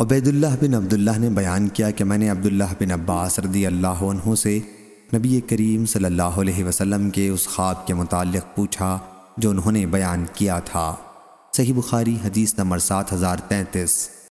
عبید اللہ بن عبداللہ نے بیان کیا کہ میں نے عبداللہ بن عباس رضی اللہ عنہ سے نبی کریم صلی اللہ علیہ وسلم کے اس خواب کے متعلق پوچھا جو انہوں نے بیان کیا تھا۔ صحیح بخاری حدیث نمبر سات ہزار تینتیس۔